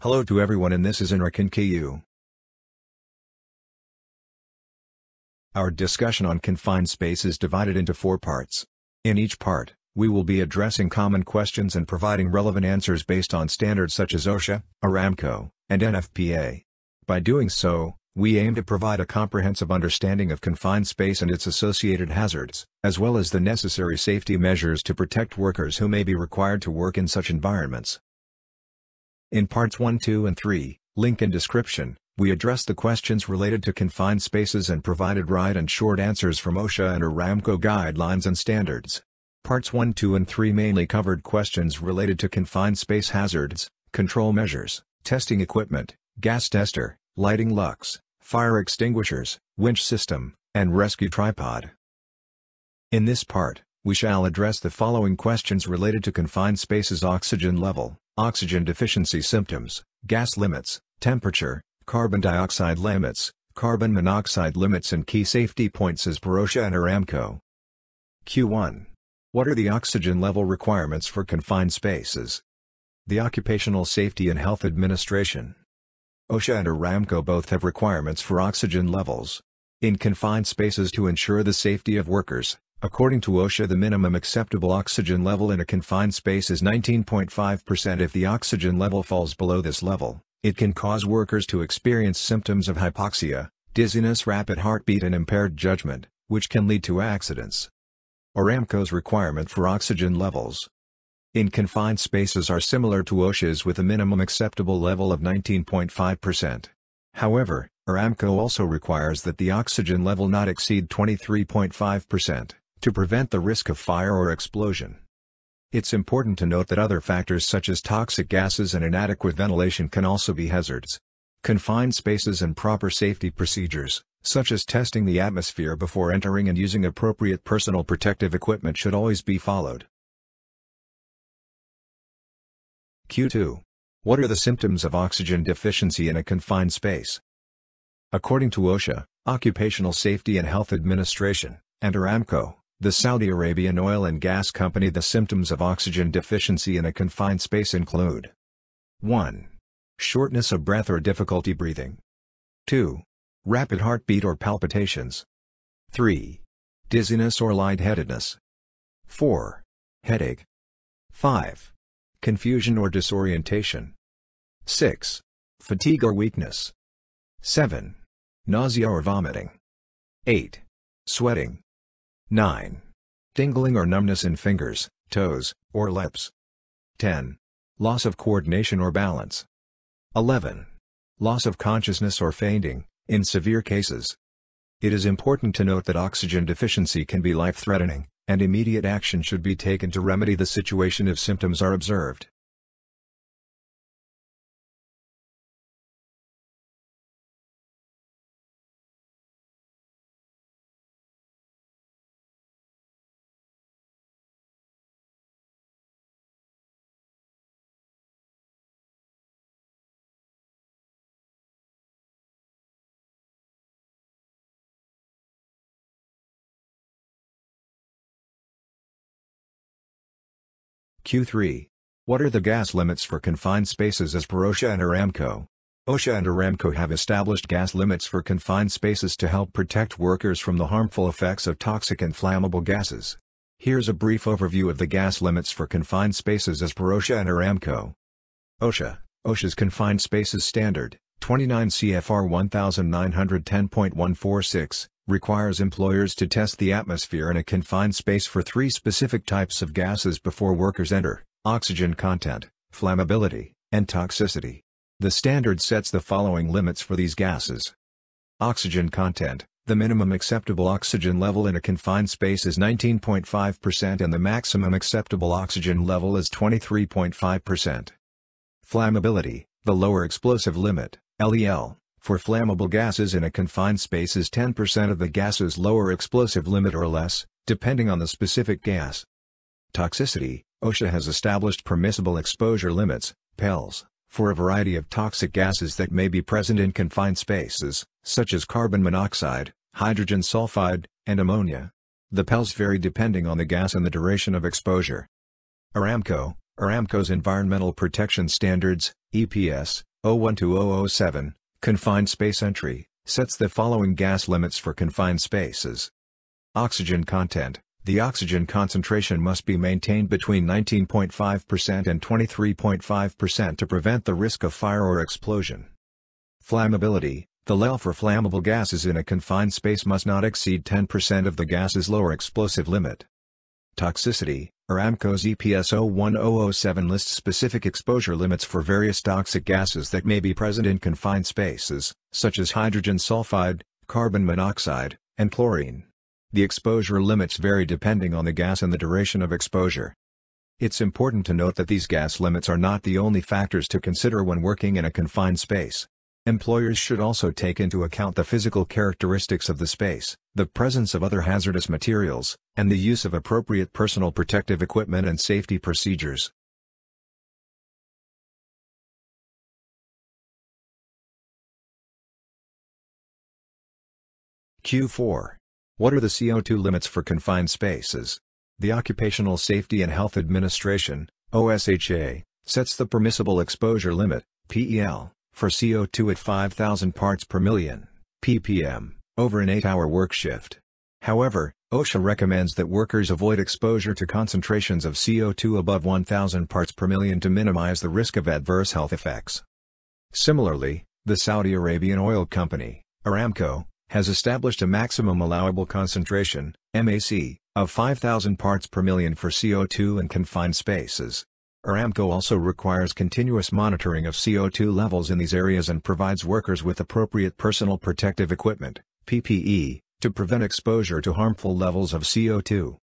Hello to everyone and this is Enrcon. Our discussion on confined space is divided into four parts. In each part, we will be addressing common questions and providing relevant answers based on standards such as OSHA, Aramco, and NFPA. By doing so, we aim to provide a comprehensive understanding of confined space and its associated hazards, as well as the necessary safety measures to protect workers who may be required to work in such environments. In parts 1, 2 and 3, link in description, we address the questions related to confined spaces and provided right and short answers from OSHA and Aramco guidelines and standards. Parts 1, 2 and 3 mainly covered questions related to confined space hazards, control measures, testing equipment, gas tester, lighting lux, fire extinguishers, winch system, and rescue tripod. In this part, we shall address the following questions related to confined spaces oxygen level, oxygen deficiency symptoms, gas limits, temperature, carbon dioxide limits, carbon monoxide limits and key safety points as per OSHA and Aramco. Q1. What are the oxygen level requirements for confined spaces? The Occupational Safety and Health Administration. OSHA and Aramco both have requirements for oxygen levels. In confined spaces to ensure the safety of workers, According to OSHA the minimum acceptable oxygen level in a confined space is 19.5% if the oxygen level falls below this level, it can cause workers to experience symptoms of hypoxia, dizziness rapid heartbeat and impaired judgment, which can lead to accidents. Aramco's requirement for oxygen levels in confined spaces are similar to OSHA's with a minimum acceptable level of 19.5%. However, Aramco also requires that the oxygen level not exceed 23.5% to prevent the risk of fire or explosion. It's important to note that other factors such as toxic gases and inadequate ventilation can also be hazards. Confined spaces and proper safety procedures, such as testing the atmosphere before entering and using appropriate personal protective equipment should always be followed. Q2. What are the symptoms of oxygen deficiency in a confined space? According to OSHA, Occupational Safety and Health Administration, and Aramco, the Saudi Arabian oil and gas company The symptoms of oxygen deficiency in a confined space include 1. Shortness of breath or difficulty breathing 2. Rapid heartbeat or palpitations 3. Dizziness or lightheadedness 4. Headache 5. Confusion or disorientation 6. Fatigue or weakness 7. Nausea or vomiting 8. Sweating 9. Tingling or numbness in fingers, toes, or lips. 10. Loss of coordination or balance. 11. Loss of consciousness or fainting, in severe cases. It is important to note that oxygen deficiency can be life-threatening, and immediate action should be taken to remedy the situation if symptoms are observed. Q3. What are the gas limits for confined spaces as per OSHA and Aramco? OSHA and Aramco have established gas limits for confined spaces to help protect workers from the harmful effects of toxic and flammable gases. Here's a brief overview of the gas limits for confined spaces as per OSHA and Aramco. OSHA, OSHA's Confined Spaces Standard, 29 CFR 1910.146, requires employers to test the atmosphere in a confined space for three specific types of gases before workers enter, oxygen content, flammability, and toxicity. The standard sets the following limits for these gases. Oxygen content, the minimum acceptable oxygen level in a confined space is 19.5% and the maximum acceptable oxygen level is 23.5%. Flammability, the lower explosive limit, LEL, for flammable gases in a confined space is 10% of the gas's lower explosive limit or less, depending on the specific gas. Toxicity OSHA has established permissible exposure limits, PELs, for a variety of toxic gases that may be present in confined spaces, such as carbon monoxide, hydrogen sulfide, and ammonia. The PELs vary depending on the gas and the duration of exposure. Aramco, Aramco's Environmental Protection Standards, EPS, 012007, Confined Space Entry, sets the following gas limits for confined spaces. Oxygen content The oxygen concentration must be maintained between 19.5% and 23.5% to prevent the risk of fire or explosion. Flammability The level for flammable gases in a confined space must not exceed 10% of the gas's lower explosive limit. Toxicity Aramco's EPS 01007 lists specific exposure limits for various toxic gases that may be present in confined spaces, such as hydrogen sulfide, carbon monoxide, and chlorine. The exposure limits vary depending on the gas and the duration of exposure. It's important to note that these gas limits are not the only factors to consider when working in a confined space. Employers should also take into account the physical characteristics of the space, the presence of other hazardous materials, and the use of appropriate personal protective equipment and safety procedures. Q4. What are the CO2 limits for confined spaces? The Occupational Safety and Health Administration, OSHA, sets the permissible exposure limit, PEL, for CO2 at 5,000 parts per million, ppm, over an 8-hour work shift. However, OSHA recommends that workers avoid exposure to concentrations of CO2 above 1,000 parts per million to minimize the risk of adverse health effects. Similarly, the Saudi Arabian oil company, Aramco, has established a maximum allowable concentration, MAC, of 5,000 parts per million for CO2 in confined spaces. Aramco also requires continuous monitoring of CO2 levels in these areas and provides workers with appropriate personal protective equipment, PPE, to prevent exposure to harmful levels of CO2.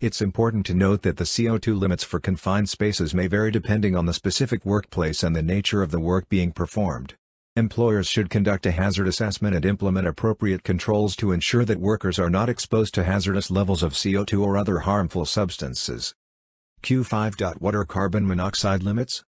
It's important to note that the CO2 limits for confined spaces may vary depending on the specific workplace and the nature of the work being performed. Employers should conduct a hazard assessment and implement appropriate controls to ensure that workers are not exposed to hazardous levels of CO2 or other harmful substances. Q5. What are carbon monoxide limits?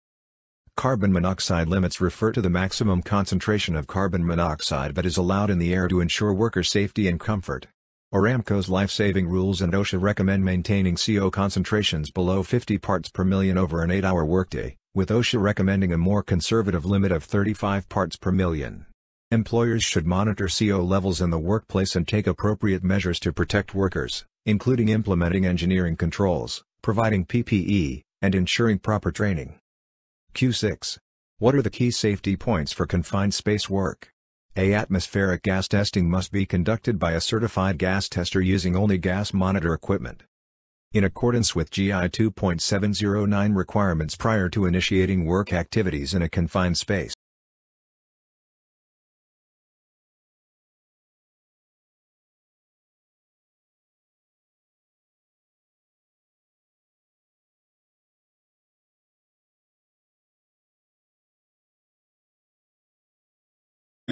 Carbon monoxide limits refer to the maximum concentration of carbon monoxide that is allowed in the air to ensure worker safety and comfort. Aramco's life-saving rules and OSHA recommend maintaining CO concentrations below 50 parts per million over an 8-hour workday, with OSHA recommending a more conservative limit of 35 parts per million. Employers should monitor CO levels in the workplace and take appropriate measures to protect workers, including implementing engineering controls, providing PPE, and ensuring proper training. Q6. What are the key safety points for confined space work? A. Atmospheric gas testing must be conducted by a certified gas tester using only gas monitor equipment. In accordance with GI 2.709 requirements prior to initiating work activities in a confined space.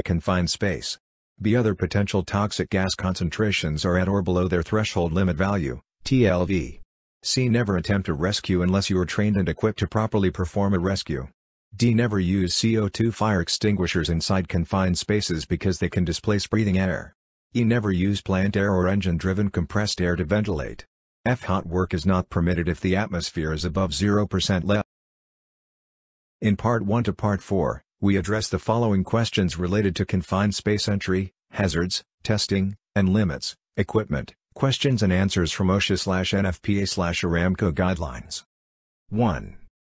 Confined space. B. other potential toxic gas concentrations are at or below their threshold limit value, TLV. C. Never attempt a rescue unless you are trained and equipped to properly perform a rescue. D. Never use CO2 fire extinguishers inside confined spaces because they can displace breathing air. E. Never use plant air or engine-driven compressed air to ventilate. F. Hot work is not permitted if the atmosphere is above 0% level. In Part 1 to Part 4, we address the following questions related to confined space entry, hazards, testing, and limits, equipment, questions and answers from OSHA-NFPA-Aramco guidelines. 1.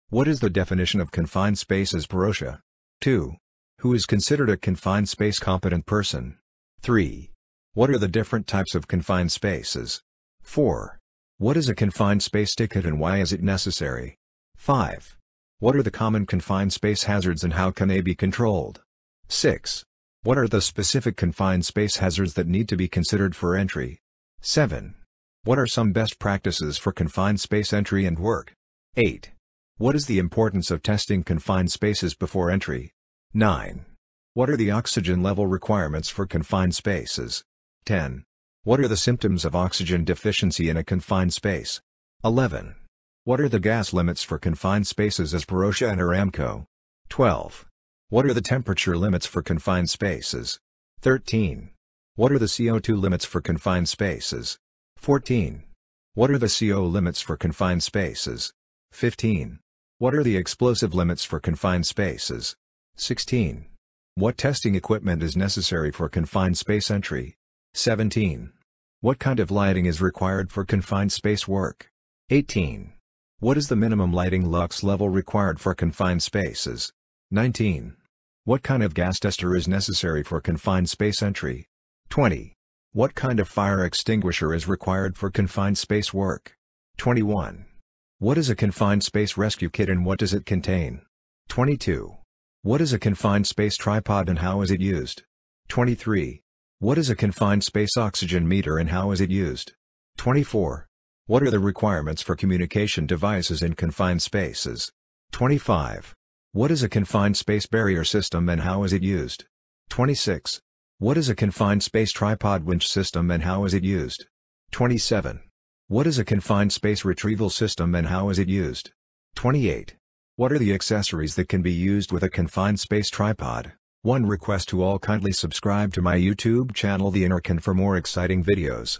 What is the definition of confined spaces per OSHA? 2. Who is considered a confined space competent person? 3. What are the different types of confined spaces? 4. What is a confined space ticket and why is it necessary? 5. What are the common confined space hazards and how can they be controlled? 6. What are the specific confined space hazards that need to be considered for entry? 7. What are some best practices for confined space entry and work? 8. What is the importance of testing confined spaces before entry? 9. What are the oxygen level requirements for confined spaces? 10. What are the symptoms of oxygen deficiency in a confined space? 11. What are the gas limits for confined spaces as per OSHA and Aramco? 12. What are the temperature limits for confined spaces? 13. What are the CO2 limits for confined spaces? 14. What are the CO limits for confined spaces? 15. What are the explosive limits for confined spaces? 16. What testing equipment is necessary for confined space entry? 17. What kind of lighting is required for confined space work? 18. What is the minimum lighting lux level required for confined spaces? 19. What kind of gas tester is necessary for confined space entry? 20. What kind of fire extinguisher is required for confined space work? 21. What is a confined space rescue kit and what does it contain? 22. What is a confined space tripod and how is it used? 23. What is a confined space oxygen meter and how is it used? 24. What are the requirements for communication devices in confined spaces? 25. What is a confined space barrier system and how is it used? 26. What is a confined space tripod winch system and how is it used? 27. What is a confined space retrieval system and how is it used? 28. What are the accessories that can be used with a confined space tripod? One request to all kindly subscribe to my YouTube channel The Enrcon for more exciting videos.